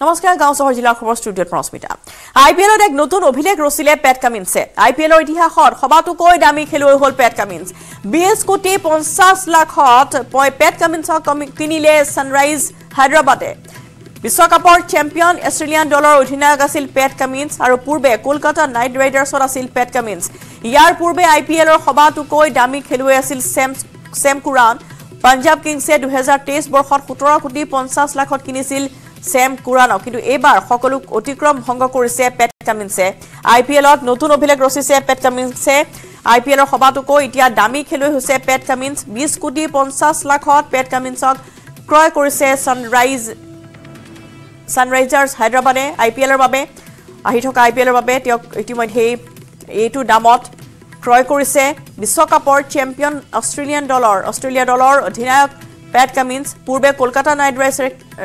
নমস্কাৰ গাঁও চহৰ জিলাৰ খবৰ ষ্টুডিঅ'ত প্ৰস্মিতা আই পি এলত এক নতুন অভিলেখ ৰচিলে পেট কামিন্সে। আই পি এলৰ ইতিহাসত সবাতোকৈ দামী খেলুৱৈ হ'ল পেট কামিন্স। বিছ কোটি পঞ্চাছ লাখত পেট কামিন্সক কিনিলে ছানৰাইজ হায়দৰাবাদে। বিশ্বকাপৰ চেম্পিয়ন অষ্ট্ৰেলিয়ান দলৰ অধিনায়ক আছিল পেট কামিন্স আৰু পূৰ্বে কলকাতা নাইট ৰাইডাৰ্ছত আছিল পেট কামিন্স। ইয়াৰ পূৰ্বে আই পি এলৰ সবাতোকৈ দামী খেলুৱৈ আছিল ছেম ছেম কুৰাণ। পাঞ্জাৱ কিংছে দুহেজাৰ তেইছ বৰ্ষত সোতৰ কোটি পঞ্চাছ লাখত কিনিছিল ছেম কুৰাণক কিন্তু এইবাৰ সকলো অতিক্ৰম ভংগ কৰিছে পেট কামিন্সে আই পি এলত নতুন অভিলেখ ৰচিছে পেট কামিন্সে আই পি এলৰ সবাতোকৈ এতিয়া দামী খেলুৱৈ হৈছে পেট কামিন্স বিছ কোটি পঞ্চাছ লাখত পেট কামিন্সক ক্ৰয় কৰিছে ছানৰাইজ ছানৰাইজাৰ্ছ হায়দৰাবাদে আই পি এলৰ বাবে। আহি থকা আই পি এলৰ বাবে তেওঁক ইতিমধ্যেই এইটো দামত ক্ৰয় কৰিছে। বিশ্বকাপৰ চেম্পিয়ন অষ্ট্ৰেলিয়ান দলৰ অষ্ট্ৰেলিয়া দলৰ অধিনায়ক পেট কামিন্স পূৰ্বে কলকাতা নাইট ৰাইডাৰ্ছ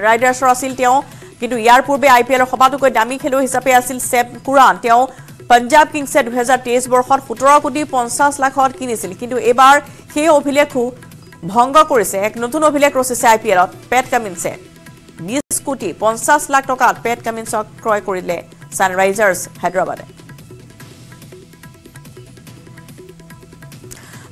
ৰাইডাৰ্ছৰ আছিল তেওঁ কিন্তু ইয়াৰ পূৰ্বে আই পি এলৰ সবাতোকৈ দামী খেলুৱৈ হিচাপে আছিল ছেম কুৰাণ তেওঁ পাঞ্জাৱ কিংছে দুহেজাৰ তেইছ বৰ্ষত সোতৰ কোটি পঞ্চাছ লাখত কিনিছিল কিন্তু এইবাৰ সেই অভিলেখো ভংগ কৰিছে। এক নতুন অভিলেখ ৰচিছে আই পি এলত পেট কামিন্সে। বিছ কোটি পঞ্চাছ লাখ টকাত পেট কামিন্সক ক্ৰয় কৰিলে ছানৰাইজাৰ্ছ হায়দৰাবাদে।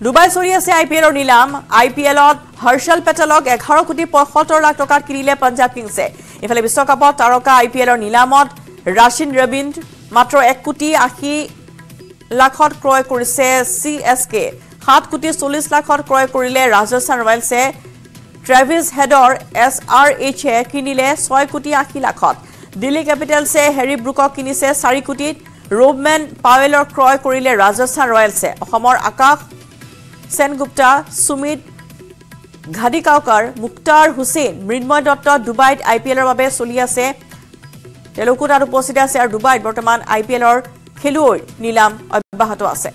ডুবাই চলি আছে আই পি এলৰ নিলাম। আই পি এলত হৰ্ষল পেটেলক এঘাৰ কোটি পঁয়সত্তৰ লাখ টকাত কিনিলে পাঞ্জাৱ কিংছে। ইফালে বিশ্বকাপত তাৰকা আই পি এলৰ নিলামত ৰাছিন ৰবিন্দ মাত্ৰ এক কোটি আশী লাখত ক্ৰয় কৰিছে চি এছ কে। সাত কোটি চল্লিছ লাখত ক্ৰয় কৰিলে ৰাজস্থান ৰয়েলছে। ট্ৰেভিছ হেডৰ এছ আৰ এইচে কিনিলে ছয় কোটি আশী লাখত। দিল্লী কেপিটেলছে হেৰি ব্ৰুকক কিনিছে চাৰি কোটিত। ৰোবমেন পাৱেলৰ ক্ৰয় কৰিলে ৰাজস্থান ৰয়েলছে। অসমৰ আকাশ সেনগুপ্তা সুমিত ঘাডিকাওকাৰ মুক্তাৰ হুছেইন মৃন্ময় দত্ত ডুবাইত আই পি এলৰ বাবে চলি আছে তেওঁলোকো তাত উপস্থিত আছে আৰু ডুবাইত বৰ্তমান আই পি এলৰ খেলুৱৈৰ নিলাম অব্যাহত আছে।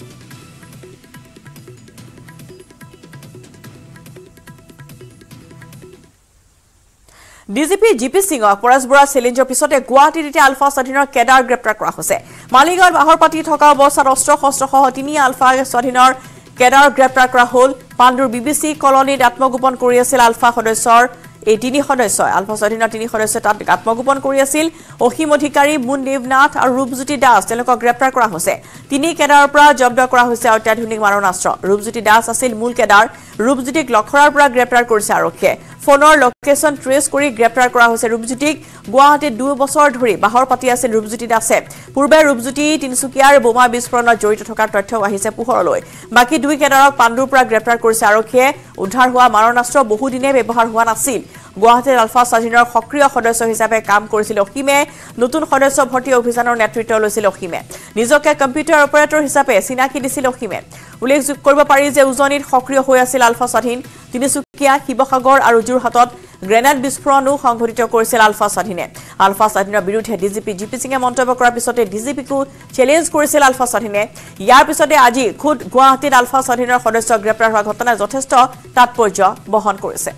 DGP G P Singh Paresh Bora চেলেঞ্জৰ পিছতে গুৱাহাটীত এতিয়া আলফা স্বাধীনৰ কেডাৰ গ্ৰেপ্তাৰ কৰা হৈছে। মালিগাঁৱত বাহৰ পাতি থকা অৱস্থাত অস্ত্ৰ শস্ত্ৰসহ তিনি আলফা স্বাধীনৰ কেডাৰ গ্ৰেপ্তাৰ কৰা হ'ল। পাণ্ডুৰ বি বি চি কলনীত আত্মগোপন কৰি আছিল আলফা সদস্যৰ এই তিনি সদস্যই আলফা স্বাধীনৰ তিনি সদস্যই তাত আত্মগোপন কৰি আছিল। অসীম অধিকাৰী মুন দেৱনাথ আৰু ৰূপজ্যোতি দাস তেওঁলোকক গ্ৰেপ্তাৰ কৰা হৈছে। তিনি কেডাৰৰ পৰা জব্দ কৰা হৈছে অত্যাধুনিক মাৰণাস্ত্ৰ। ৰূপজ্যোতি দাস আছিল মূল কেডাৰ ৰূপজ্যোতিক লখৰাৰ পৰা গ্ৰেপ্তাৰ কৰিছে আৰক্ষীয়ে। ফোনৰ লোকেশ্যন ট্ৰেচ কৰি গ্ৰেপ্তাৰ কৰা হৈছে। ৰূপজ্যোতিক গুৱাহাটীত দুই বছৰ ধৰি বাহৰ পাতি আছিল ৰূপজ্যোতি দাসে পূৰ্বে ৰূপজ্যোতি তিনিচুকীয়াৰ বোমা বিস্ফোৰণত জড়িত থকাৰ তথ্যও আহিছে পোহৰলৈ। বাকী দুই কেডাৰক পাণ্ডুৰ পৰা গ্ৰেপ্তাৰ কৰিছে। আৰক্ষীয়ে উদ্ধাৰ হোৱা মাৰণাস্ত্ৰ বহুদিনে ব্যৱহাৰ হোৱা নাছিল। গুৱাহাটীৰ আলফা স্বাধীনৰ সক্ৰিয় সদস্য হিচাপে কাম কৰিছিল অসীমে। নতুন সদস্য ভৰ্তি অভিযানৰ নেতৃত্ব লৈছিল অসীমে। নিজকে কম্পিউটাৰ অপাৰেটৰ হিচাপে চিনাকি দিছিল অসীমে। উল্লেখ কৰিব পাৰি যে উজনিত সক্ৰিয় হৈ আছিল আলফা স্বাধীন। তিনিচুকীয়া শিৱসাগৰ আৰু যোৰহাটত গ্ৰেনেড বিস্ফোৰণো সংঘটিত কৰিছিল আলফা স্বাধীনে। আলফা স্বাধীনৰ বিৰুদ্ধে ডিজিপি জি পি সিঙে মন্তব্য কৰাৰ পিছতে ডিজিপিকো চেলেঞ্জ কৰিছিল আলফা স্বাধীনে। ইয়াৰ পিছতে আজি খুদ গুৱাহাটীত আলফা স্বাধীনৰ সদস্য গ্ৰেপ্তাৰ হোৱা ঘটনাই যথেষ্ট তাৎপৰ্য বহন কৰিছে।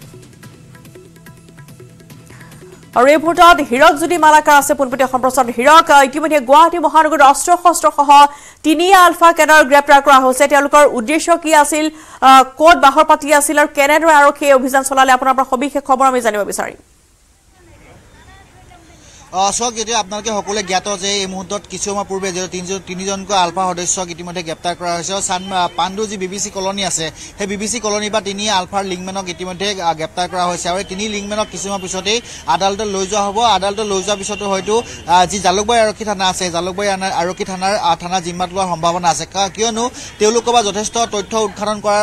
আৰু এই মুহূৰ্তত হীৰক যদি মালাকাৰ আছে পোনপটীয়া সম্প্ৰচাৰত হীৰক ইতিমধ্যে গুৱাহাটী মহানগৰীত অস্ত্ৰ শস্ত্ৰসহ তিনি আলফা কেডাৰ গ্ৰেপ্তাৰ কৰা হৈছে। তেওঁলোকৰ উদ্দেশ্য কি আছিল? ক'ত বাহৰ পাতি আছিল আৰু কেনেদৰে আৰক্ষীয়ে অভিযান চলালে? আপোনাৰ পৰা সবিশেষ খবৰ আমি জানিব বিচাৰিম। চাওক এতিয়া আপোনালোকে সকলোৱে জ্ঞাত যে এই মুহূৰ্তত কিছু সময় পূৰ্বে তিনিজন তিনিজনকৈ আলফা সদস্যক ইতিমধ্যে গ্ৰেপ্তাৰ কৰা হৈছে। চান পাণ্ডু যি বি বি চি কলনী আছে। সেই বি বি চি কলনীৰ পৰা তিনি আলফাৰ লিংমেনক ইতিমধ্যে গ্ৰেপ্তাৰ কৰা হৈছে। আৰু এই তিনি লিংমেনক কিছু সময় পিছতেই আদালতত লৈ যোৱা হ'ব। আদালতত লৈ যোৱাৰ পিছতো হয়তো যি জালুকবাৰী আৰক্ষী থানা আছে জালুকবাৰী আৰক্ষী থানাৰ থানা জিম্মাত লোৱাৰ সম্ভাৱনা আছে। কিয়নো তেওঁলোকৰ পৰা যথেষ্ট তথ্য উৎখাদন কৰা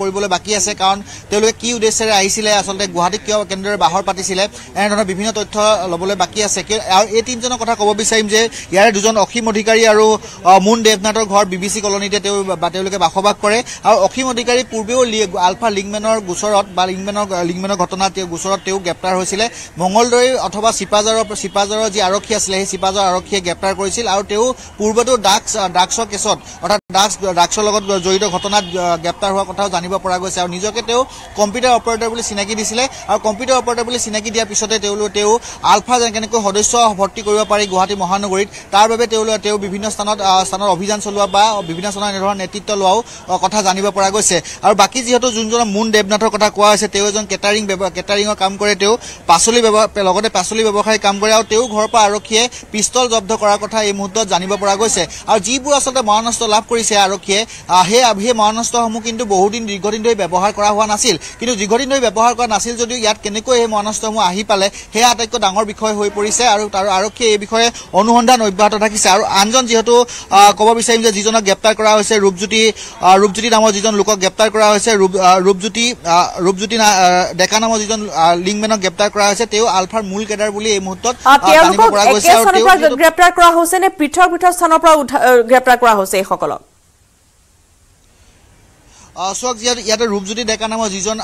কৰিবলৈ বাকী আছে। কাৰণ তেওঁলোকে কি উদ্দেশ্যেৰে আহিছিলে আচলতে গুৱাহাটীত কিয় কেনেদৰে বাহৰ পাতিছিলে এনেধৰণৰ বিভিন্ন তথ্য ল'বলৈ বাকী আছে। এই তিনিজনৰ কথা ক'ব বিচাৰিম যে ইয়াৰে দুজন অসীম অধিকাৰী আৰু মুন দেৱনাথৰ ঘৰ বি বি চি কলনীতে তেওঁ তেওঁলোকে বাসবাস কৰে। আৰু অসীম অধিকাৰী পূৰ্বেও আলফা লিংমেনৰ গোচৰত বা লিংমেনৰ লিংমেনৰ ঘটনা গোচৰত তেওঁ গ্ৰেপ্তাৰ হৈছিলে। মঙলদৈ অথবা চিপাজাৰৰ চিপাজাৰৰ যি আৰক্ষী আছিলে সেই চিপাজাৰৰ আৰক্ষীয়ে গ্ৰেপ্তাৰ কৰিছিল আৰু তেওঁ পূৰ্বতো ড্ৰাগছ ড্ৰাগছৰ কেছত অৰ্থাৎ ড্ৰাগছ ড্ৰাগছৰ লগত জড়িত ঘটনাত গ্ৰেপ্তাৰ হোৱাৰ কথাও জানিব পৰা গৈছে। আৰু নিজকে তেওঁ কম্পিউটাৰ অপাৰেটৰ বুলি চিনাকি দিছিলে। আৰু কম্পিউটাৰ অপাৰেটৰ বুলি চিনাকি দিয়াৰ পিছতে তেওঁলোক তেওঁ আলফা কেনেকৈ সদস্য সদস্য গুৱাহাটী মহানগৰীত। তাৰ বাবে তেওঁলোকে তেওঁ বিভিন্ন স্থানত আহ, স্থানত অভিযান চলোৱা বা বিভিন্ন স্থানত এনেধৰণৰ নেতৃত্ব লোৱাও কথা জানিব পৰা গৈছে। আৰু বাকী যিহেতু যোনজন মুন দেৱনাথৰ কথা কোৱা হৈছে তেওঁ এজন কেটাৰিং কেটাৰিঙৰ কাম কৰে তেওঁ পাচলি লগতে পাচলি ব্যৱসায়ী কাম কৰে আৰু তেওঁ ঘৰৰ পৰা আৰক্ষীয়ে পিষ্টল জব্দ কৰাৰ কথা এই মুহূৰ্তত জানিব পৰা গৈছে। আৰু যিবোৰ আচলতে মাৰণাস্ত্ৰ লাভ কৰিছে আৰক্ষীয়ে সেই সেই মাৰণাস্ত্ৰসমূহ কিন্তু বহুদিন দীৰ্ঘদিন ধৰি ব্যৱহাৰ কৰা হোৱা নাছিল। কিন্তু দীৰ্ঘদিন ধৰি ব্যৱহাৰ কৰা নাছিল যদিও ইয়াত কেনেকৈ এই মাৰণাস্ত্ৰসমূহ আহি পালে সেয়া আটাইতকৈ ডাঙৰ বিষয় হৈ পৰিছে। আৰু তাৰ আৰক্ষীয়ে এই বিষয়ে অনুসন্ধান অব্যাহত থাকিছে আৰু আনজন যিহেতু ক'ব বিচাৰিম যে যিজনক গ্ৰেপ্তাৰ কৰা হৈছে ৰূপজ্যোতি ৰূপজ্যোতি নামৰ যিজন লোকক গ্ৰেপ্তাৰ কৰা হৈছে ৰূপ ৰূপজ্যোতি ৰূপজ্যোতি ডেকা নামৰ যিজন আহ, লিংমেনক গ্ৰেপ্তাৰ কৰা হৈছে তেওঁ আলফাৰ মূল কেডাৰ বুলি এই মুহূৰ্তত গ্ৰেপ্তাৰ কৰা হৈছে নে পৃথক পৃথক স্থানৰ পৰা গ্ৰেপ্তাৰ কৰা হৈছে এইসকলক চাওক ইয়াতে ৰূপজ্যোতি ডেকা নামৰ যিজন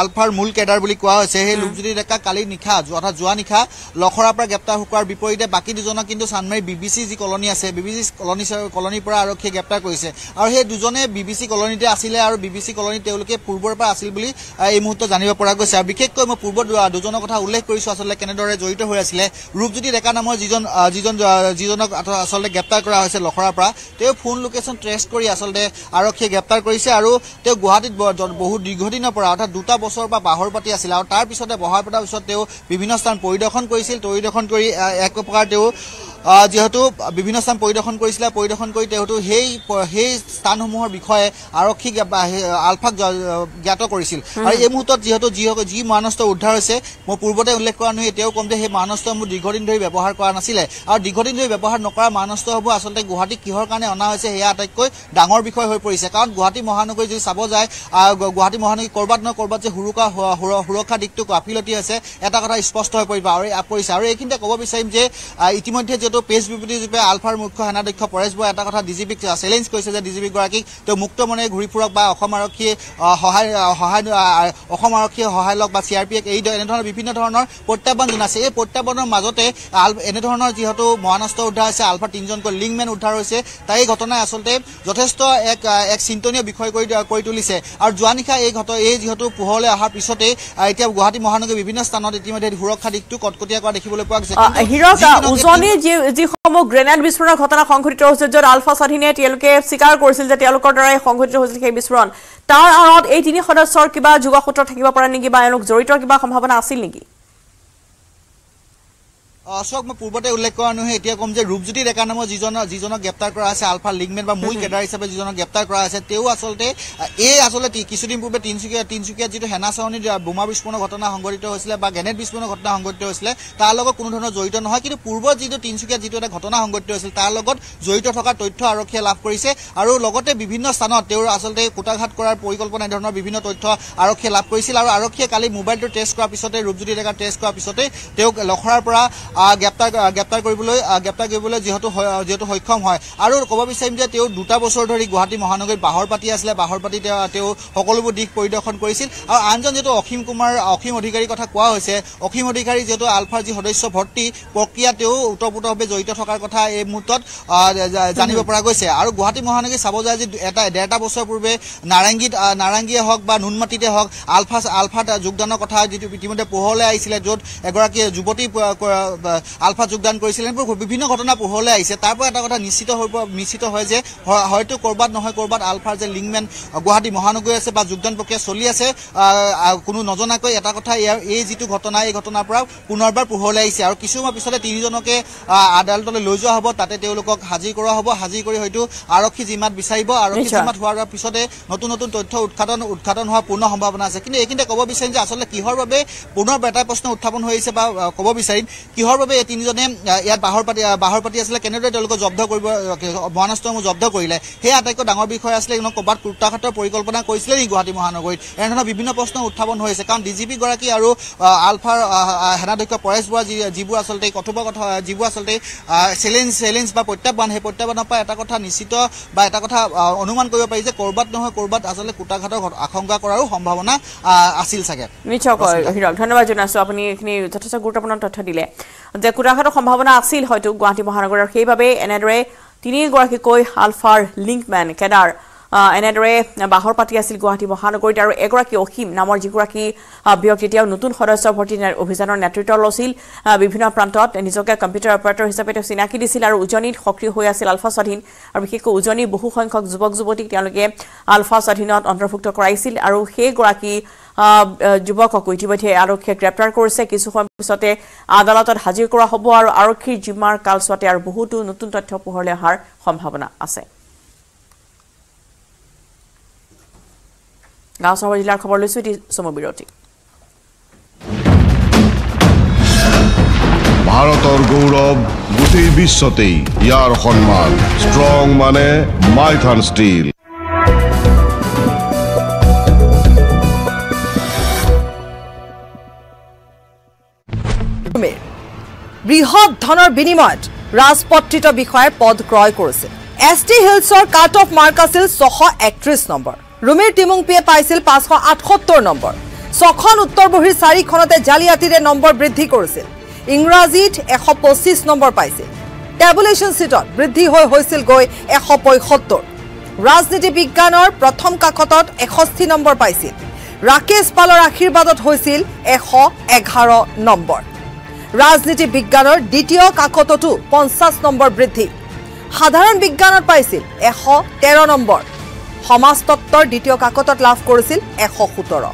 আলফাৰ মূল কেডাৰ বুলি কোৱা হৈছে সেই ৰূপজ্যোতি ডেকা কালি নিশা অৰ্থাৎ যোৱা নিশা লখৰাৰ পৰা গ্ৰেপ্তাৰ কৰাৰ বিপৰীতে বাকী দুজনক কিন্তু চানমাৰী বি বি চি যি কলনী আছে বি বি চি কলনী কলনীৰ পৰা আৰক্ষীয়ে গ্ৰেপ্তাৰ কৰিছে। আৰু সেই দুজনে বি বি চি কলনীতে আছিলে আৰু বি বি চি কলনীত তেওঁলোকে পূৰ্বৰ পৰা আছিল বুলি এই মুহূৰ্তত জানিব পৰা গৈছে। আৰু বিশেষকৈ মই পূৰ্বত দু- দুজনৰ কথা উল্লেখ কৰিছোঁ আচলতে কেনেদৰে জড়িত হৈ আছিলে। ৰূপজ্যোতি ডেকা নামৰ যিজন যিজন যিজনক আচ- আচলতে গ্ৰেপ্তাৰ কৰা হৈছে লখৰাৰ পৰা তেওঁ ফোন লোকেশ্যন ট্ৰেছ কৰি আচলতে আৰক্ষীয়ে গ্ৰেপ্তাৰ কৰিছে আৰু তেওঁ গুৱাহাটীত বহু দীৰ্ঘদিনৰ পৰা অৰ্থাৎ দুটা বছৰৰ পৰা বাহৰ পাতি আছিল আৰু তাৰ পিছতে বহাৰ পতাৰ পিছত তেওঁ বিভিন্ন স্থান পৰিদৰ্শন কৰিছিল। পৰিদৰ্শন কৰি এক প্ৰকাৰ তেওঁ যিহেতু বিভিন্ন স্থান পৰিদৰ্শন কৰিছিলে পৰিদৰ্শন কৰি তেওঁতো সেই সেই স্থানসমূহৰ বিষয়ে আৰক্ষীক আলফাক জ্ঞাত কৰিছিল। আৰু এই মুহূৰ্তত যিহেতু যি যি মাৰণাস্ত্ৰ উদ্ধাৰ হৈছে মই পূৰ্বতে উল্লেখ কৰা নহয় এতিয়াও ক'ম যে সেই মাৰণাস্ত্ৰসমূহ দীৰ্ঘদিন ধৰি ব্যৱহাৰ কৰা নাছিলে। আৰু দীৰ্ঘদিন ধৰি ব্যৱহাৰ নকৰা মাৰণাস্ত্ৰসমূহ আচলতে গুৱাহাটীত কিহৰ কাৰণে অনা হৈছে সেয়া আটাইতকৈ ডাঙৰ বিষয় হৈ পৰিছে। কাৰণ গুৱাহাটী মহানগৰী যদি চাব যায় গুৱাহাটী মহানগৰী ক'ৰবাত নহয় ক'ৰবাত যে সুৰক্ষা সুৰক্ষা দিশটো গাফিলতি আছে এটা কথা স্পষ্ট হৈ পৰিব আৰু এই- পৰিছে। আৰু এইখিনিতে ক'ব বিচাৰিম যে ইতিমধ্যে যিহেতু প্ৰেছ বিবৃতিৰূপে আলফাৰ মুখ্য সেনাধ্যক্ষ পৰেশ বৰাই এটা কথা ডি জি পিক চেলেঞ্জ কৰিছে যে ডি জি পিগৰাকীক তেওঁ মুক্ত মনেৰে ঘূৰি ফুৰক বা অসম আৰক্ষীয়ে সহায় সহায় অসম আৰক্ষীয়ে সহায় লওক বা চি আৰ পি এফ এই এনেধৰণৰ বিভিন্ন ধৰণৰ প্ৰত্যাহ্বান জনাইছে। এই প্ৰত্যাহ্বানৰ মাজতে আল এনেধৰণৰ যিহেতু মহানস্ত্ৰ উদ্ধাৰ হৈছে আলফা তিনিজনকৈ লিংমেন উদ্ধাৰ হৈছে তাৰ এই ঘটনাই আচলতে যথেষ্ট এক এক চিন্তনীয় বিষয় কৰি কৰি তুলিছে। আৰু যোৱা নিশা এই ঘট এই যিহেতু পোহৰলৈ অহাৰ পিছতেই আহ, এতিয়া গুৱাহাটী মহানগৰীৰ বিভিন্ন স্থানত ইতিমধ্যে সুৰক্ষা দিশটো কটকটীয়া কৰা দেখিবলৈ পোৱা গৈছে। হীৰক উজনিৰ যি যিসমূহ গ্ৰেনেড বিস্ফোৰণৰ ঘটনা সংঘটিত হৈছে য'ত আলফা স্বাধীনে তেওঁলোকে স্বীকাৰ কৰিছিল যে তেওঁলোকৰ দ্বাৰাই সংঘটিত হৈছিল সেই বিস্ফোৰণ। তাৰ আঁৰত এই তিনি সদস্যৰ কিবা যোগসূত্ৰ থাকিব পাৰে নেকি বা এওঁলোক জড়িত কিবা সম্ভাৱনা আছিল নেকি? অ, চাওক মই পূৰ্বতে উল্লেখ কৰা নহয় এতিয়া ক'ম যে ৰূপজ্যোতি ডেকা নামৰ যিজনক যিজনক গ্ৰেপ্তাৰ কৰা আছে আলফা লিংমেন বা মূল কেডাৰ হিচাপে যিজনক গ্ৰেপ্তাৰ কৰা হৈছে তেওঁ আচলতে এই আচলতে কিছুদিন পূৰ্বে তিনিচুকীয়া তিনিচুকীয়াত যিটো সেনা চাৱনীত বোমা বিস্ফোৰণৰ ঘটনা সংঘটিত হৈছিলে বা গ্ৰেনেড বিস্ফোৰণৰ ঘটনা সংঘটিত হৈছিলে তাৰ লগত কোনো ধৰণৰ জড়িত নহয়। কিন্তু পূৰ্বত যিটো তিনিচুকীয়াত যিটো এটা ঘটনা সংঘটিত হৈছিল তাৰ লগত জড়িত থকা তথ্য আৰক্ষীয়ে লাভ কৰিছে আৰু লগতে বিভিন্ন স্থানত তেওঁৰ আচলতে কুটাঘাত কৰাৰ পৰিকল্পনা এই ধৰণৰ বিভিন্ন তথ্য আৰক্ষীয়ে লাভ কৰিছিল। আৰু আৰক্ষীয়ে কালি মোবাইলটো টেষ্ট কৰাৰ পিছতে ৰূপজ্যোতি ডেকা টেষ্ট কৰাৰ পিছতে তেওঁক লখৰাৰ পৰা গ্ৰেপ্তাৰ গ্ৰেপ্তাৰ কৰিবলৈ গ্ৰেপ্তাৰ কৰিবলৈ যিহেতু যিহেতু সক্ষম হয়। আৰু ক'ব বিচাৰিম যে তেওঁ দুটা বছৰ ধৰি গুৱাহাটী মহানগৰীত বাহৰ পাতি আছিলে বাহৰ পাতি তেওঁ সকলোবোৰ দিশ পৰিদৰ্শন কৰিছিল। আৰু আনজন যিহেতু অসীম কুমাৰ অসীম অধিকাৰীৰ কথা কোৱা হৈছে অসীম অধিকাৰী যিহেতু আলফাৰ যি সদস্য ভৰ্তি প্ৰক্ৰিয়া তেওঁ ওতঃপ্ৰোতভাৱে জড়িত থকাৰ কথা এই মুহূৰ্তত জানিব পৰা গৈছে। আৰু গুৱাহাটী মহানগৰী চাব যায় যে এটা ডেৰটা বছৰ পূৰ্বে নাৰেংগীত নাৰেংগীয়ে হওক বা নুনমাটিতে হওক আলফা আলফাত যোগদানৰ কথা যিটো ইতিমধ্যে পোহৰলৈ আহিছিলে য'ত এগৰাকী যুৱতী আলফাত যোগদান কৰিছিলে। এনেবোৰ বিভিন্ন ঘটনা পোহৰলৈ আহিছে। তাৰ পৰা এটা কথা নিশ্চিত হৈ নিশ্চিত হয় যে হয়তো ক'ৰবাত নহয় ক'ৰবাত আলফাৰ যে লিংমেন গুৱাহাটী মহানগৰী আছে বা যোগদান প্ৰক্ৰিয়া চলি আছে কোনো নজনাকৈ এটা কথা ইয়াৰ এই যিটো ঘটনা এই ঘটনাৰ পৰা পুনৰবাৰ পোহৰলৈ আহিছে। আৰু কিছু সময় পিছতে তিনিজনকে আদালতলৈ লৈ যোৱা হ'ব। তাতে তেওঁলোকক হাজিৰ কৰা হ'ব। হাজিৰ কৰি হয়তো আৰক্ষী জিমাত বিচাৰিব। আৰক্ষী। জিমাত হোৱাৰ পিছতে নতুন নতুন তথ্য উৎঘাটন উৎঘাটন হোৱাৰ পূৰ্ণ সম্ভাৱনা আছে। কিন্তু এইখিনিতে ক'ব বিচাৰিম যে আচলতে কিহৰ বাবে পুনৰ এটা প্ৰশ্ন উত্থাপন হৈ আহিছে বা ক'ব বিচাৰিম। কিহৰ বাবে এই তিনিজনে ইয়াত বাহৰ পাতি বাহৰ পাতি আছিলে কেনেদৰে তেওঁলোকক জব্দ কৰিব মহাৰাষ্ট্ৰসমূহ জব্দ কৰিলে সেই আটাইতকৈ ডাঙৰ বিষয় আছিলে কিন্তু ক'ৰবাত কুৰ্তাঘাটৰ পৰিকল্পনা কৰিছিলে নেকি গুৱাহাটী মহানগৰীত। এনেধৰণৰ বিভিন্ন প্ৰশ্ন উত্থাপন হৈ আছে কাৰণ ডি জি পি গৰাকী আৰু আলফাৰ সেনাধ্যক্ষ পৰেশ বৰা যি যিবোৰ আচলতে কথোপকথন যিবোৰ আচলতে চেলেঞ্জ চেলেঞ্জ বা প্ৰত্যাহ্বান সেই প্ৰত্যাহ্বানৰ পৰা এটা কথা নিশ্চিত বা এটা কথা অনুমান কৰিব পাৰি যে ক'ৰবাত নহয় ক'ৰবাত আচলতে কুটাঘাটৰ ঘট- আশংকা কৰাৰো সম্ভাৱনা আছিল চাগে। নিশ্চয়কৈ হীৰক ধন্যবাদ জনাইছো। আপুনি এইখিনি যথেষ্ট গুৰুত্বপূৰ্ণ তথ্য দিলে। যে কুটাঘাটৰ সম্ভাৱনা আছিল হয়তো গুৱাহাটী মহানগৰৰ সেইবাবে এনেদৰে তিনিগৰাকীকৈ আলফাৰ লিংকমেন কেডাৰ এনেদৰে বাহৰ পাতি আছিল গুৱাহাটী মহানগৰীত আৰু এগৰাকী অসীম নামৰ যিগৰাকী ব্যক্তি তেওঁ নতুন সদস্য ভৰ্তি অভিযানৰ নেতৃত্ব লৈছিল। বিভিন্ন প্ৰান্তত নিজকে কম্পিউটাৰ অপাৰেটৰ হিচাপে তেওঁ চিনাকি দিছিল আৰু উজনিত সক্ৰিয় হৈ আছিল আলফা স্বাধীন আৰু বিশেষকৈ উজনিৰ বহু সংখ্যক যুৱক যুৱতীক তেওঁলোকে আলফা স্বাধীনত অন্তৰ্ভুক্ত কৰাইছিল আৰু সেইগৰাকী যুৱকক ইতিমধ্যে আৰক্ষীয়ে গ্ৰেপ্তাৰ কৰিছে। কিছু সময় পিছতে আদালতত হাজিৰ কৰা হ'ব আৰু আৰক্ষীৰ জিম্মাৰ কালচোৱাতে আৰু বহুতো নতুন তথ্য পোহৰলৈ অহাৰ সম্ভাৱনা আছে। জিলাৰ খবৰ লৈছো এটি ভাৰতৰ গৌৰৱ গোটেই বিশ্বতেই ইয়াৰ সন্মান ষ্ট্ৰং মানে মাইথান ষ্টীল মেৰ। বৃহৎ ধনৰ বিনিময়ত ৰাজপত্ৰিত বিষয়াৰ পদ ক্ৰয় কৰিছিল। এছ টি হিলছৰ কাট অফ মাৰ্ক আছিল ছশ একত্ৰিশ নম্বৰ। ৰুমিৰ টিমুংপিয়ে পাইছিল পাঁচশ আঠসত্তৰ নম্বৰ। ছখন উত্তৰ বহীৰ চাৰিখনতে জালিয়াতিৰে নম্বৰ বৃদ্ধি কৰিছিল। ইংৰাজীত এশ পঁচিছ নম্বৰ পাইছিল। টেবুলেশ্যন ছিটত বৃদ্ধি হৈ হৈছিলগৈ এশ পঁয়সত্তৰ। ৰাজনীতি বিজ্ঞানৰ প্ৰথম কাকতত এষষ্ঠি নম্বৰ পাইছিল। ৰাকেশ পালৰ আশীৰ্বাদত হৈছিল এশ এঘাৰ নম্বৰ। ৰাজনীতি বিজ্ঞানৰ দ্বিতীয় কাকততো পঞ্চাছ নম্বৰ বৃদ্ধি। সাধাৰণ বিজ্ঞানত পাইছিল এশ তেৰ নম্বৰ। সমাজতত্বৰ দ্বিতীয় কাকতত লাভ কৰিছিল এশ সোতৰ।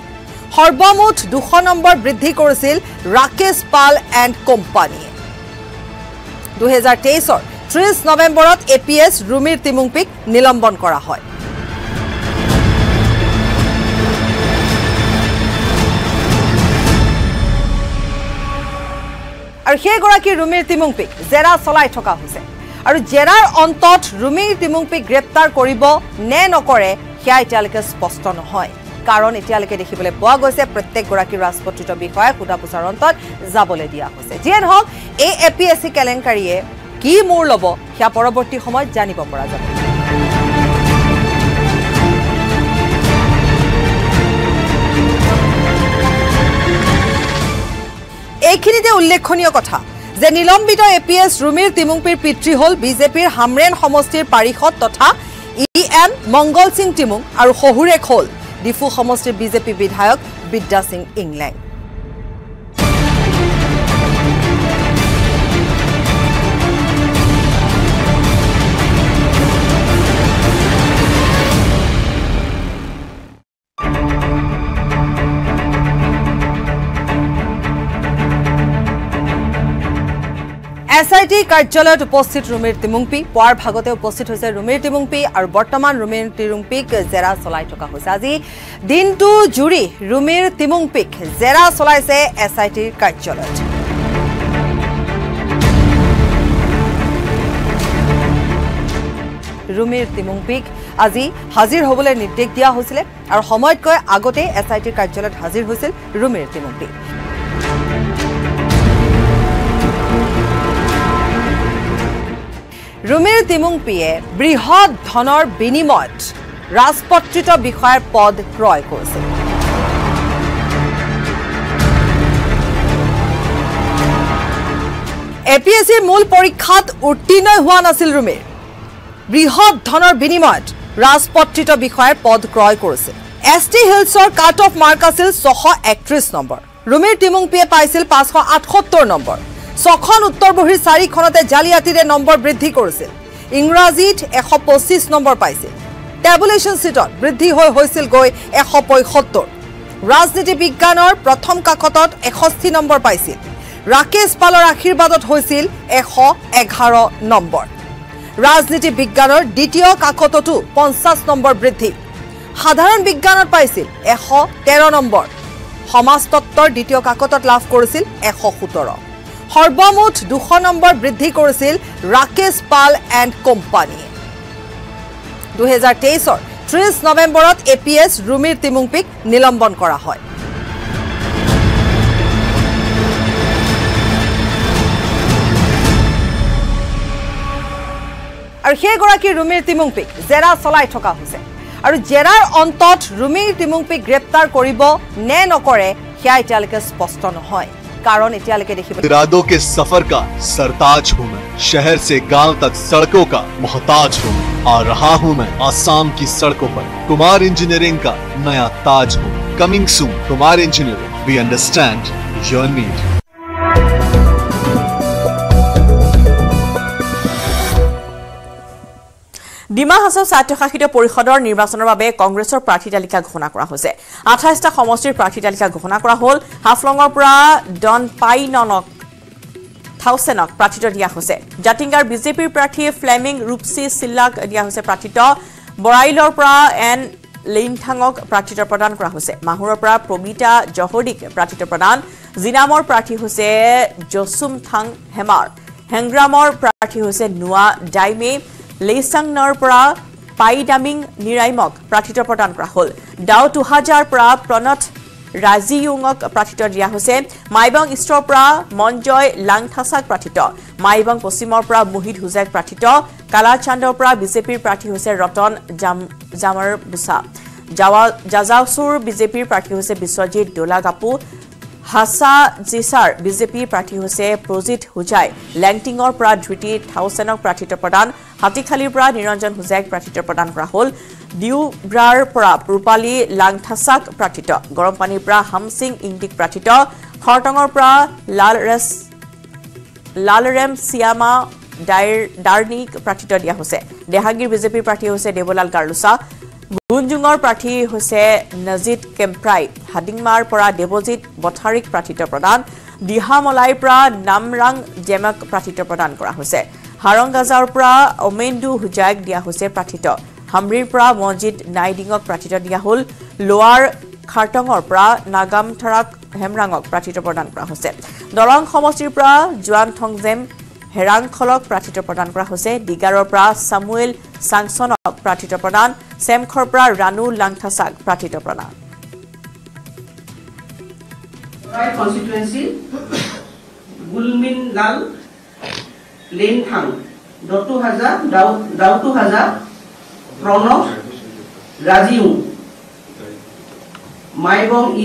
সৰ্বমুঠ দুশ নম্বৰ বৃদ্ধি কৰিছিল ৰাকেশ পাল এণ্ড কোম্পানীয়ে। দুহেজাৰ তেইছৰ ত্ৰিছ নৱেম্বৰত এ পি এছ ৰুমিৰ তিমুংপিক নিলম্বন কৰা হয়। আৰু সেইগৰাকী ৰুমিৰ তিমুংপিক জেৰা চলাই থকা হৈছে। আৰু জেৰাৰ অন্তত ৰুমিৰ তিমুংপিক গ্ৰেপ্তাৰ কৰিব নে নকৰে সেয়া এতিয়ালৈকে স্পষ্ট নহয়। কাৰণ এতিয়ালৈকে দেখিবলৈ পোৱা গৈছে প্ৰত্যেকগৰাকী ৰাজপত্ৰিত বিষয়াক সোধা পোছাৰ অন্তত যাবলৈ দিয়া হৈছে। যিয়ে নহওক এই এ পি এছ চি কেলেংকাৰীয়ে কি মূৰ ল'ব সেয়া পৰৱৰ্তী সময়ত জানিব পৰা যাব। এইখিনিতে উল্লেখনীয় কথা যে নিলম্বিত এ পি এছ ৰুমিৰ তিমুংপিৰ পিতৃ হ'ল বিজেপিৰ হামৰেন সমষ্টিৰ পাৰিষদ তথা ই এম মংগল সিং তিমুং আৰু শহুৰেক হ'ল ডিফু সমষ্টিৰ বিজেপি বিধায়ক বিদ্যা সিং ইংলেং আই টি কাৰ্যালয়ত উপস্থিত ৰুমিৰ তিমুংপি পুৱাৰ ভাগতে উপস্থিত হৈছে ৰুমিৰ তিমুংপি আৰু বৰ্তমান ৰুমিৰ তিমুংপিক জেৰা চলাই থকা হৈছে। আজি দিনটো জুৰি ৰুমিৰ তিমুংপিক জেৰা চলাইছে এছ আই টিৰ কাৰ্যালয়ত। ৰুমিৰ তিমুংপিক আজি হাজিৰ হ'বলৈ নিৰ্দেশ দিয়া হৈছিলে আৰু সময়তকৈ আগতেই এছ আই টিৰ কাৰ্যালয়ত হাজিৰ হৈছিল ৰুমিৰ তিমুংপি ৰুমিৰ তিমুংপিয়ে বৃহৎ ধনৰ বিনিময়ত ৰাজপত্ৰিত বিষয়াৰ পদ ক্ৰয় কৰিছিল এ পি এছ চিৰ মূল পৰীক্ষাত উত্তীৰ্ণই হোৱা নাছিল ৰুমিৰ। বৃহৎ ধনৰ বিনিময়ত ৰাজপত্ৰিত বিষয়াৰ পদ ক্ৰয় কৰিছিল এছ টি হিলছৰ কাট অফ মাৰ্ক আছিল ছশ একত্ৰিশ নম্বৰ। ৰুমিৰ টিমুংপিয়ে পাইছিল পাঁচশ আঠসত্তৰ নম্বৰ। ছখন উত্তৰ বহীৰ চাৰিখনতে জালিয়াতিৰে নম্বৰ বৃদ্ধি কৰিছিল ইংৰাজীত এশ পঁচিছ নম্বৰ পাইছিল টেবুলেশ্যন ছিটত বৃদ্ধি হৈ হৈছিলগৈ এশ পঁয়সত্তৰ। ৰাজনীতি বিজ্ঞানৰ প্ৰথম কাকতত এষষ্ঠি নম্বৰ পাইছিল। ৰাকেশ পালৰ আশীৰ্বাদত হৈছিল এশ এঘাৰ নম্বৰ। ৰাজনীতি বিজ্ঞানৰ দ্বিতীয় কাকততো পঞ্চাছ নম্বৰ বৃদ্ধি। সাধাৰণ বিজ্ঞানত পাইছিল এশ তেৰ নম্বৰ। সমাজতত্বৰ দ্বিতীয় কাকতত লাভ কৰিছিল এশ সোতৰ। সৰ্বমুঠ দুশ নম্বৰ বৃদ্ধি কৰিছিল ৰাকেশ পাল এণ্ড কোম্পানীয়ে দুহেজাৰ তেইছৰ ত্ৰিছ নৱেম্বৰত এ পি এছ ৰুমিৰ তিমুংপিক নিলম্বন কৰা হয়। আৰু সেইগৰাকী ৰুমিৰ তিমুংপিক জেৰা চলাই থকা হৈছে। আৰু জেৰাৰ অন্তত ৰুমিৰ তিমুংপিক গ্ৰেপ্তাৰ কৰিব নে নকৰে সেয়া এতিয়ালৈকে স্পষ্ট নহয়। কাৰণ এতিয়ালৈকে দেখিবলৈ इरादों के सफर का सरताज हूँ मैं शहर से गांव तक सड़कों का मोहताज हूँ मैं आ रहा हूँ मैं आसाम की सड़कों पर कुमार इंजीनियरिंग का नया ताज हूँ coming soon Kumar engineering we understand your need Dima Hasao স্বায়ত্তশাসিত পৰিষদৰ নিৰ্বাচনৰ বাবে কংগ্ৰেছৰ প্ৰাৰ্থী তালিকা ঘোষণা কৰা হৈছে। আঠাইছটা সমষ্টিৰ প্ৰাৰ্থী তালিকা ঘোষণা কৰা হ'ল। হাফলঙৰ পৰা ডন পাইননক থাউচেনক প্ৰাৰ্থিত্ব দিয়া হৈছে। জাতিংগাৰ বিজেপিৰ প্ৰাৰ্থী ফ্লেমিং ৰূপচী চিল্লাক দিয়া হৈছে প্ৰাৰ্থিত্ব। বৰাইলৰ পৰা এন লিংথাঙক প্ৰাৰ্থিত্ব প্ৰদান কৰা হৈছে। মাহুৰৰ পৰা প্ৰমিতা জহৰিক প্ৰাৰ্থিত্ব প্ৰদান। জিনামৰ প্ৰাৰ্থী হৈছে জচুম থাং হেমাৰ। হেংগ্ৰামৰ প্ৰাৰ্থী হৈছে নোৱা ডাইমে। লেইচাংনৰ পৰা পাইডামিং নিৰাইমক প্ৰাৰ্থিত্ব প্ৰদান কৰা হ'ল। ডাও টুহাজাৰ পৰা প্ৰণত ৰাজিয়ুঙক প্ৰাৰ্থিত্ব দিয়া হৈছে। মাইবং ইষ্টৰ পৰা মঞ্জয় লাংথাছাক প্ৰাৰ্থিত্ব। মাইবং পশ্চিমৰ পৰা মোহিত হুজাইক প্ৰাৰ্থিত্ব। কালাচান্দৰ পৰা বিজেপিৰ প্ৰাৰ্থী হৈছে ৰতন জাম জামৰ বুছা জাজাউচুৰ বিজেপিৰ প্ৰাৰ্থী হৈছে বিশ্বজিৎ দোলাগাপু। হাছা জিছাৰ বিজেপিৰ প্ৰাৰ্থী হৈছে প্ৰজিত হুজাই। লেংটিঙৰ পৰা ধৃতি থাউচেনক প্ৰাৰ্থিত্ব প্ৰদান হাতীখালীৰ পৰা নিৰঞ্জন হুজাইক প্ৰাৰ্থিত্ব প্ৰদান কৰা হ'ল। ডিউব্ৰাৰ পৰা ৰূপালী লাংথাছাক প্ৰাৰ্থিত্ব গৰমপানীৰ পৰা হামসিং ইংটিক প্ৰাৰ্থিত্ব খৰটঙৰ পৰা লাল লালৰেম চিয়ামা ডাইৰ ডাৰ্নিক প্ৰাৰ্থিত্ব দিয়া হৈছে। দেহাংগীৰ বিজেপিৰ প্ৰাৰ্থী হৈছে দেৱলাল গাৰ্লুচা গুঞ্জুঙৰ প্ৰাৰ্থী হৈছে নজিদ কেম্প্ৰাই হাডিংমাৰ পৰা দেৱজিৎ বঠাৰীক প্ৰাৰ্থিত্ব প্ৰদান দিহামলাইৰ পৰা নামৰাং জেমক প্ৰাৰ্থিত্ব প্ৰদান কৰা হৈছে। হাৰংগাজাৰ পৰা অমেন্দু হুজাইক দিয়া হৈছে প্ৰাৰ্থিত্ব। হামৰিৰ পৰা মছজিদ নাইডিঙক প্ৰাৰ্থিত্ব দিয়া হ'ল। লোৱাৰ খাৰটঙৰ পৰা নাগামথাৰাক হেমৰাঙক প্ৰাৰ্থিত্ব প্ৰদান কৰা হৈছে। দৰং সমষ্টিৰ পৰা জোৱান থংজেম হেৰাংখলক প্ৰাৰ্থিত্ব প্ৰদান কৰা হৈছে ডিগাৰৰ পৰা চামুৱেল চাংচনক প্ৰাৰ্থিত্ব প্ৰদান চেমখৰ পৰা ৰাণু লাংথাছাক প্ৰাৰ্থিত্ব প্ৰদান Right constituency, Gulmin Lal, Lane Thang, Dotu Haza, Dautu Haza, Pranov, Rajiung, Maibong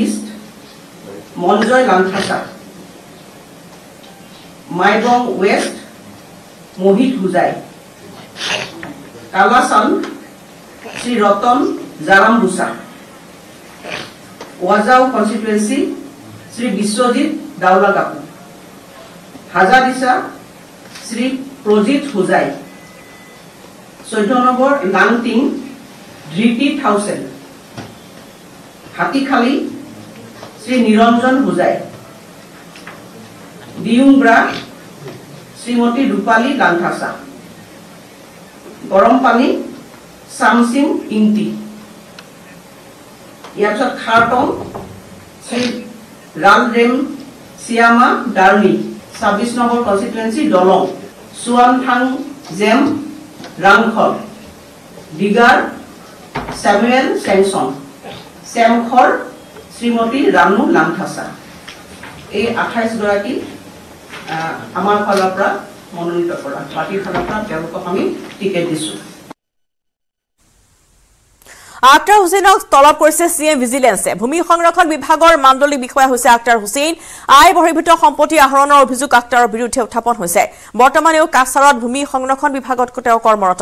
Maibong West, Mohit Huzai, Kalasan, Sri Rotan Zarambusa, Wazau constituency, Shri Biswajit দাউলা কাপু হাজাদিছা শ্ৰী প্ৰজিত হোজাই চৈধ্য নম্বৰ লাংটিং ধৃতি থাউচেণ্ড হাতীখালী শ্ৰী নিৰঞ্জন হোজাই ডিউংব্ৰা শ্ৰীমতী ৰূপালী লাংথাচা গৰমপানী চামচিং ইংটি। ইয়াৰ পিছত খাৰটং শ্ৰী ৰামৰেম চিয়ামা ডাৰ্মি ছাব্বিছ number constituency Dalong. Suanthang Jem Rangkhol Digar Samuel Changsan. Semkhor Shrimati Ranu Langthasa এই আঠাইছগৰাকী আমাৰ ফালৰ পৰা মনোনীত কৰা। পাৰ্টীৰ ফালৰ পৰা তেওঁলোকক আমি টিকেট দিছোঁ। আক্তাৰ হুছেইনক তলব কৰিছে চি এম ভিজিলেন্সে। ভূমি সংৰক্ষণ বিভাগৰ মাণ্ডলিক বিষয়া হৈছে আক্তাৰ হুছেইন। আই বহিৰ্ভূত সম্পত্তি আহৰণৰ অভিযোগ আক্তাৰৰ বিৰুদ্ধে উত্থাপন হৈছে। বৰ্তমানেও কাছাৰত ভূমি সংৰক্ষণ বিভাগত কৰ্মৰত।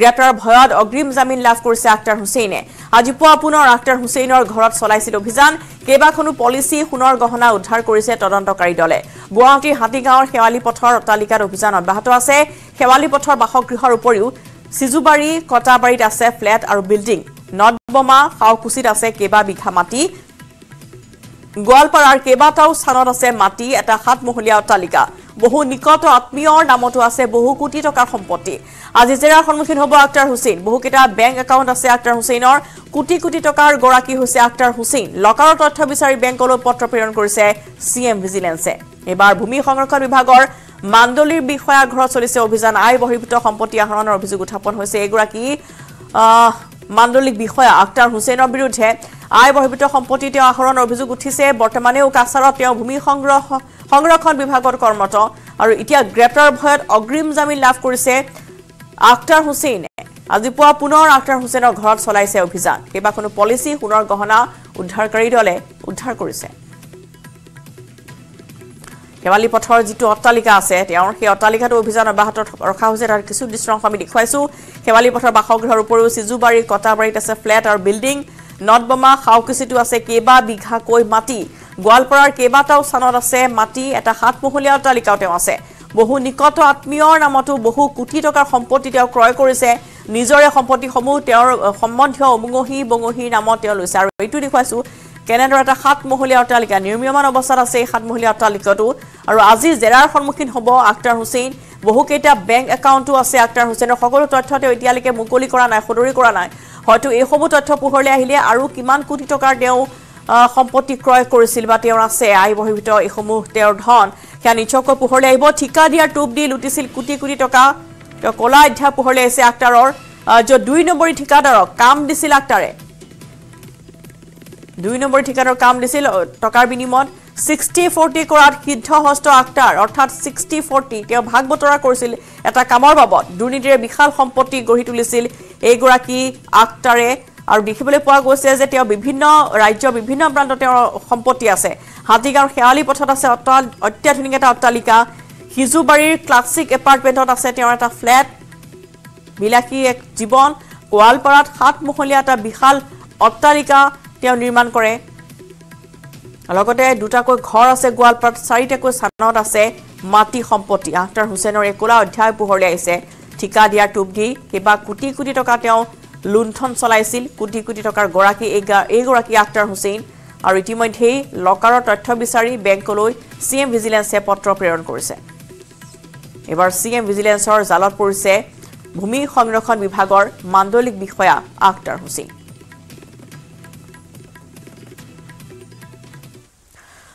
গ্ৰেপ্তাৰৰ ভয়ত অগ্ৰিম জামিন লাভ কৰিছে আক্তাৰ হুছেইনে। আজি পুৱা পুনৰ আক্তাৰ হুছেইনৰ ঘৰত চলাইছিল অভিযান। কেইবাখনো পলিচি সোণৰ গহনা উদ্ধাৰ কৰিছে তদন্তকাৰী দলে। গুৱাহাটীৰ হাতীগাঁৱৰ শেৱালি পথৰ অট্টালিকাত অভিযান অব্যাহত আছে। শেৱালি পথৰ বাসগৃহৰ উপৰিও চিজুবাৰী কটাবাৰীত আছে ফ্লেট আৰু বিল্ডিং। নদবমা সাউকুচিত আছে কেইবা বিঘা মাটি। গোৱালপাৰাৰ কেইবাটাও স্থানত আছে মাটি এটা সাতমহলীয়া অট্টালিকা। বহু নিকট আত্মীয়ৰ নামতো আছে বহু কোটি টকাৰ সম্পত্তি। আজি জেৰাৰ সন্মুখীন হ'ব আক্তাৰ হুছেইন। বহুকেইটা বেংক একাউণ্ট আছে আক্তাৰ হুছেইনৰ। কোটি কোটি টকাৰ গৰাকী হৈছে আক্তাৰ হুছেইন। লকাৰৰ তথ্য বিচাৰি বেংকলৈ পত্ৰ প্ৰেৰণ কৰিছে চি এম ভিজিলেন্সে। এইবাৰ ভূমি সংৰক্ষণ বিভাগৰ মাণ্ডলীৰ বিষয়াৰ ঘৰত চলিছে অভিযান। আই বহিৰ্ভূত সম্পত্তি আহৰণৰ অভিযোগ উত্থাপন হৈছে। এইগৰাকী মাণ্ডলিক বিষয়া আক্তাৰ হুছেইনৰ বিৰুদ্ধে আই বহিৰ্ভূত সম্পত্তি তেওঁ আহৰণৰ অভিযোগ উঠিছে। বৰ্তমানেও কাছাৰত তেওঁ ভূমি সংগ্ৰহ সংৰক্ষণ বিভাগত কৰ্মৰত আৰু এতিয়া গ্ৰেপ্তাৰৰ ভয়ত অগ্ৰিম জামিন লাভ কৰিছে আক্তাৰ হুছেইনে। আজি পুৱা পুনৰ আক্তাৰ হুছেইনৰ ঘৰত চলাইছে অভিযান। কেইবাখনো পলিচি সোণৰ গহনা উদ্ধাৰকাৰী দলে উদ্ধাৰ কৰিছে। শেৱালি পথৰ যিটো অট্টালিকা আছে তেওঁৰ সেই অট্টালিকাটো অভিযান অব্যাহত ৰখা হৈছে। তাৰ কিছু দৃশ্যাংশ আমি দেখুৱাইছোঁ। শেৱালি পথৰ বাসগৃহৰ উপৰিও চিজুবাৰী কটাবাৰীত আছে ফ্লেট আৰু বিল্ডিং। নদবমা খাওকুচিতো আছে কেইবা বিঘাকৈ মাটি। গোৱালপাৰাৰ কেইবাটাও স্থানত আছে মাটি। এটা সাতমহলীয়া অট্টালিকাও তেওঁ আছে। বহু নিকট আত্মীয়ৰ নামতো বহু কোটি টকাৰ সম্পত্তি তেওঁ ক্ৰয় কৰিছে। নিজৰে সম্পত্তিসমূহ তেওঁৰ সম্বন্ধীয় অমুঙহী বঙহীৰ নামত তেওঁ লৈছে। আৰু এইটো দেখুৱাইছোঁ কেনেদৰে এটা সাতমহলীয়া অট্টালিকা নিৰ্মীয়মান অৱস্থাত আছে এই সাতমহলীয়া অট্টালিকাটো। আৰু আজি জেৰাৰ সন্মুখীন হ'ব আক্তাৰ হুছেইন। বহুকেইটা বেংক একাউণ্টো আছে আক্তাৰ হুছেইনৰ। সকলো তথ্য তেওঁ এতিয়ালৈকে মুকলি কৰা নাই সদৰি কৰা নাই। হয়তো এইসমূহ তথ্য পোহৰলৈ আহিলে আৰু কিমান কোটি টকাৰ তেওঁ সম্পত্তি ক্ৰয় কৰিছিল বা তেওঁৰ আছে আই বহিৰ্ভূত এইসমূহ তেওঁৰ ধন। সেয়া নিশ্চয়কৈ পোহৰলৈ আহিব। ঠিকা দিয়াৰ টোপ দি লুটিছিল কোটি কোটি টকা। তেওঁ কলা অধ্যায় পোহৰলৈ আহিছে আক্তাৰৰ য'ত দুই নম্বৰী ঠিকাদাৰক কাম দিছিল আক্তাৰে দুই নম্বৰী ঠিকাদাৰৰ কাম দিছিল টকাৰ বিনিময়ত ছিক্সটি ফৰ্টি কৰাত সিদ্ধহস্ত আক্তাৰ অৰ্থাৎ ছিক্সটি ফৰ্টি তেওঁ ভাগ বতৰা কৰিছিল এটা কামৰ বাবদ। দুৰ্নীতিৰে বিশাল সম্পত্তি গঢ়ি তুলিছিল এইগৰাকী আক্তাৰে আৰু দেখিবলৈ পোৱা গৈছে যে তেওঁ বিভিন্ন ৰাজ্যৰ বিভিন্ন প্ৰান্তত তেওঁৰ সম্পত্তি আছে। হাতীগাঁৱৰ শেৱালি পথত আছে অত্যাধুনিক এটা অট্টালিকা। সিজুবাৰীৰ ক্লাছিক এপাৰ্টমেণ্টত আছে তেওঁৰ এটা ফ্লেট। বিলাসী এক জীৱন। গোৱালপাৰাত সাতমহলীয়া এটা বিশাল অট্টালিকা। তেওঁ নিৰ্মাণ কৰে। লগতে দুটাকৈ ঘৰ আছে গোৱালপাৰাত চাৰিটাকৈ স্থানত আছে মাটি সম্পত্তি। আখতাৰ হুছেইনৰ এই ক'লা অধ্যায় পোহৰলৈ আহিছে। ঠিকা দিয়াৰ টোপ দি কেইবা কোটি কোটি টকা তেওঁ লুণ্ঠন চলাইছিল। কোটি কোটি টকাৰ গৰাকী এইগৰাকী আখতাৰ হুছেইন। আৰু ইতিমধ্যেই লকাৰৰ তথ্য বিচাৰি বেংকলৈ চি এম ভিজিলেন্সে পত্ৰ প্ৰেৰণ কৰিছে। এইবাৰ চি এম ভিজিলেন্সৰ জালত পৰিছে ভূমি সংৰক্ষণ বিভাগৰ মাণ্ডলিক বিষয়া আখতাৰ হুছেইন।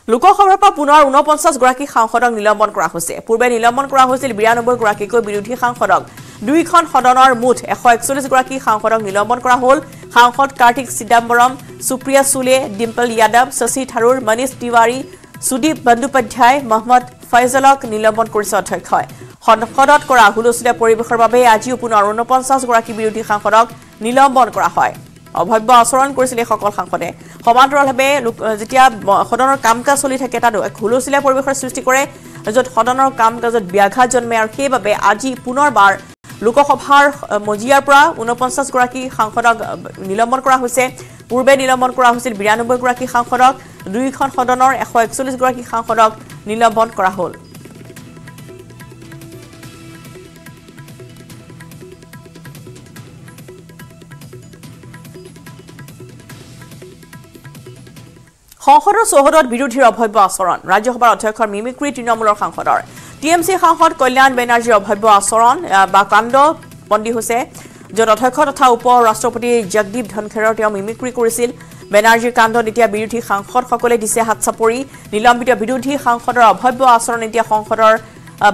লোকসভাৰ পৰা পুনৰ ঊনপঞ্চাছগৰাকী সাংসদক নিলম্বন কৰা হৈছে। পূৰ্বে নিলম্বন কৰা হৈছিল বিৰানব্বৈগৰাকীকৈ বিৰোধী সাংসদক। দুয়োখন সদনৰ মুঠ এশ একচল্লিছগৰাকী সাংসদক নিলম্বন কৰা হ'ল। সাংসদ কাৰ্তিক চিদাম্বৰম সুপ্ৰিয়া চুলে ডিম্পল যাদৱ শশী থাৰুৰ মনীষ তিৱাৰী সুদীপ বন্দ্যোপাধ্যায় মহম্মদ ফয়জলক নিলম্বন কৰিছে অধ্যক্ষই সংসদত কৰা হুলস্থুলীয়া পৰিৱেশৰ বাবে আজিও পুনৰ ঊনপঞ্চাছগৰাকী বিৰোধী সাংসদক নিলম্বন কৰা হয়। অভব্য আচৰণ কৰিছিল এইসকল সাংসদে। সমান্তৰালভাৱে যেতিয়া সদনৰ কাম কাজ চলি থাকে তাত এক হুলস্থুলীয়া পৰিৱেশৰ সৃষ্টি কৰে য'ত সদনৰ কাম কাজত ব্যাঘাত জন্মে আৰু সেইবাবে আজি পুনৰবাৰ লোকসভাৰ মজিয়াৰ পৰা ঊনপঞ্চাছগৰাকী সাংসদক নিলম্বন কৰা হৈছে। পূৰ্বে নিলম্বন কৰা হৈছিল বিৰানব্বৈগৰাকী সাংসদক দুয়োখন সদনৰ এশ একচল্লিছগৰাকী সাংসদক নিলম্বন কৰা হ'ল। সংসদৰ চৌহদত বিৰোধীৰ অভব্য আচৰণ। ৰাজ্যসভাৰ অধ্যক্ষৰ মিমিক্ৰী তৃণমূলৰ সাংসদৰ। টি এম চি সাংসদ কল্যাণ বেনাৰ্জীৰ অভব্য আচৰণ বা কাণ্ড বন্দী হৈছে য'ত অধ্যক্ষ তথা উপ ৰাষ্ট্ৰপতি জগদীপ ধনখেৰৰ তেওঁ মিমিক্ৰী কৰিছিল। বেনাৰ্জীৰ কাণ্ডত এতিয়া বিৰোধী সাংসদসকলে দিছে হাত চাপৰি। নিলম্বিত বিৰোধী সাংসদৰ অভব্য আচৰণ এতিয়া সংসদৰ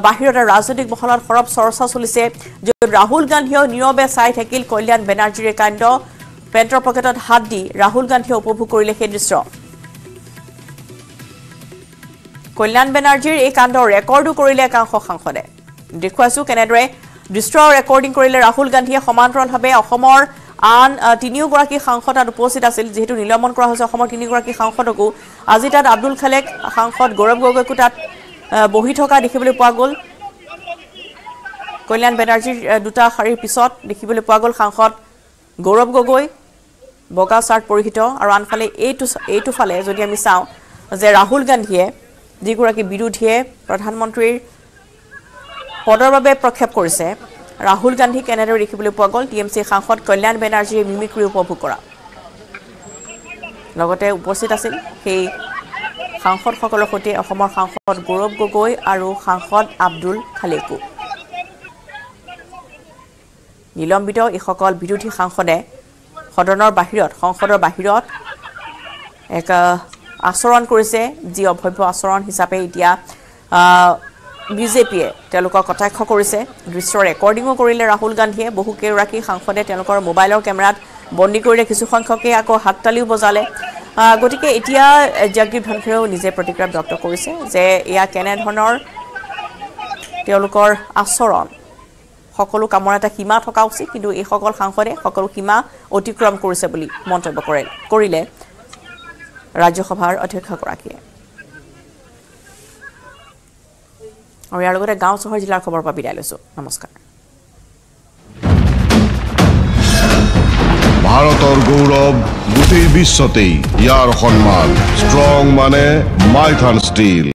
বাহিৰত ৰাজনৈতিক মহলত সৰব চৰ্চা চলিছে য'ত ৰাহুল গান্ধীয়েও নীৰৱে চাই থাকিল কল্যাণ বেনাৰ্জীৰ কাণ্ড। পেণ্টৰ পকেটত হাত দি ৰাহুল গান্ধীয়ে উপভোগ কৰিলে সেই দৃশ্য। কল্যাণ বেনাৰ্জীৰ এই কাণ্ডৰ ৰেকৰ্ডো কৰিলে একাংশ সাংসদে। দেখুৱাইছোঁ কেনেদৰে দৃশ্য ৰেকৰ্ডিং কৰিলে ৰাহুল গান্ধীয়ে সমান্তৰালভাৱে অসমৰ আন তিনিওগৰাকী সাংসদ তাত উপস্থিত আছিল যিহেতু নিলম্বন কৰা হৈছে অসমৰ তিনিগৰাকী সাংসদকো। আজি তাত আব্দুল খালেক সাংসদ গৌৰৱ গগৈকো তাত বহি থকা দেখিবলৈ পোৱা গ'ল। কল্যাণ বেনাৰ্জীৰ দুটা শাৰীৰ পিছত দেখিবলৈ পোৱা গ'ল সাংসদ গৌৰৱ গগৈ বগা চাৰ্ট পৰিহিত। আৰু আনফালে এইটো এইটো ফালে যদি আমি চাওঁ যে ৰাহুল গান্ধীয়ে যিগৰাকী বিৰোধীয়ে প্ৰধানমন্ত্ৰীৰ পদৰ বাবে প্ৰক্ষেপ কৰিছে ৰাহুল গান্ধী কেনেদৰে দেখিবলৈ পোৱা গ'ল? টি এম চিৰ সাংসদ কল্যাণ বেনাৰ্জীয়ে মিমিক্ৰী উপভোগ কৰা। লগতে উপস্থিত আছিল সেই সাংসদসকলৰ সৈতে অসমৰ সাংসদ গৌৰৱ গগৈ আৰু সাংসদ আব্দুল খালেকো। নিলম্বিত এইসকল বিৰোধী সাংসদে সদনৰ বাহিৰত সংসদৰ বাহিৰত এক আচৰণ কৰিছে যি অভব্য আচৰণ হিচাপে এতিয়া বিজেপিয়ে তেওঁলোকক কটাক্ষ কৰিছে। দৃশ্য ৰেকৰ্ডিঙো কৰিলে ৰাহুল গান্ধীয়ে। বহুকেইগৰাকী সাংসদে তেওঁলোকৰ মোবাইলৰ কেমেৰাত বন্দী কৰিলে কিছুসংখ্যকে আকৌ হাততালিও বজালে। গতিকে এতিয়া জগদীপ ধনখৰেও নিজে প্ৰতিক্ৰিয়া ব্যক্ত কৰিছে যে এয়া কেনেধৰণৰ তেওঁলোকৰ আচৰণ। সকলো কামৰ এটা সীমা থকা উচিত কিন্তু এইসকল সাংসদে সকলো সীমা অতিক্ৰম কৰিছে বুলি মন্তব্য কৰে কৰিলে। ৰাজ্যসভাৰ অধ্যক্ষগৰাকীয়ে। আৰু ইয়াৰ লগতে গাঁও চহৰ জিলাৰ খবৰৰ পৰা বিদায় লৈছোঁ। নমস্কাৰ। ভাৰতৰ গৌৰৱ গোটেই বিশ্বতেই। ইয়াৰ সন্মান ষ্ট্ৰং মানে মাইথান ষ্টীল।